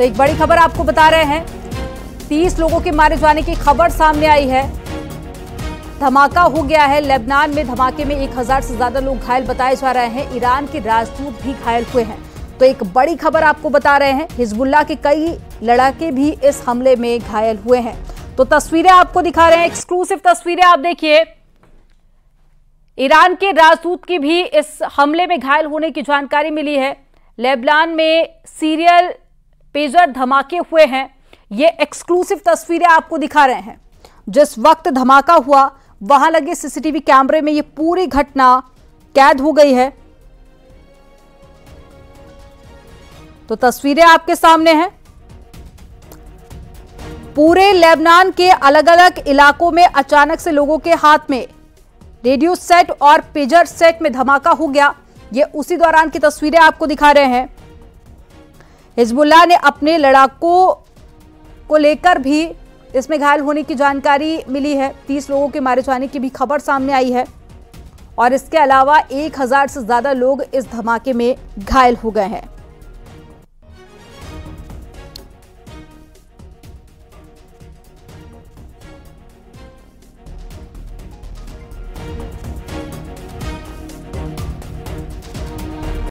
तो एक बड़ी खबर आपको बता रहे हैं। तीस लोगों के मारे जाने की खबर सामने आई है। धमाका हो गया है। लेबनान में धमाके में एक हज़ार से ज़्यादा लोग घायल बताए जा रहे हैं। ईरान के राजदूत भी घायल हुए हैं। तो एक बड़ी खबर आपको बता रहे हैं। हिजबुल्ला के कई लड़ाके भी इस हमले में घायल हुए हैं। तो तस्वीरें आपको दिखा रहे हैं। एक्सक्लूसिव तस्वीरें आप देखिए। ईरान के राजदूत की भी इस हमले में घायल होने की जानकारी मिली है। लेबनान में सीरियल पेजर धमाके हुए हैं। ये एक्सक्लूसिव तस्वीरें आपको दिखा रहे हैं। जिस वक्त धमाका हुआ, वहाँ लगे सीसीटीवी कैमरे में ये पूरी घटना कैद हो गई है। तो तस्वीरें आपके सामने हैं। पूरे लेबनान के अलग अलग इलाकों में अचानक से लोगों के हाथ में रेडियो सेट और पेजर सेट में धमाका हो गया। ये उसी दौरान की तस्वीरें आपको दिखा रहे हैं। हिजबुल्ला ने अपने लड़ाकों को लेकर भी इसमें घायल होने की जानकारी मिली है। तीस लोगों के मारे जाने की भी खबर सामने आई है और इसके अलावा एक हज़ार से ज़्यादा लोग इस धमाके में घायल हो गए हैं।